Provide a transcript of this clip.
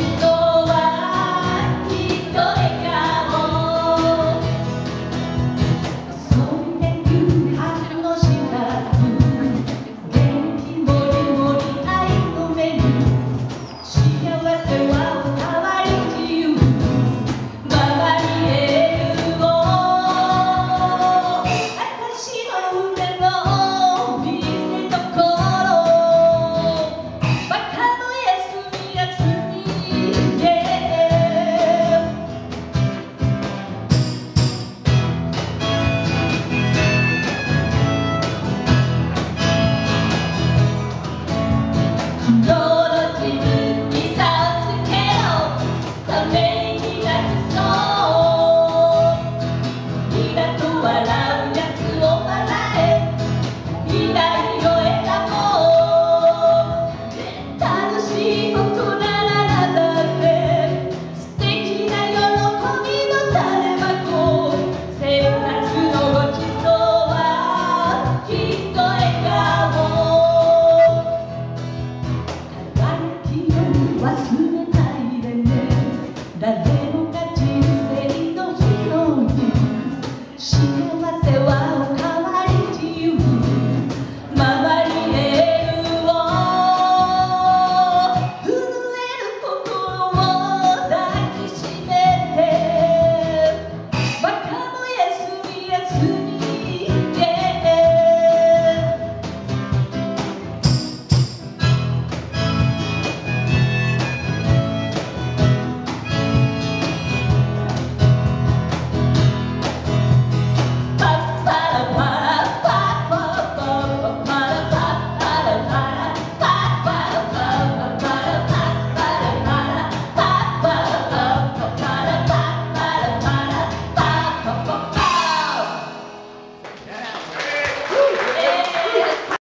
Cristo.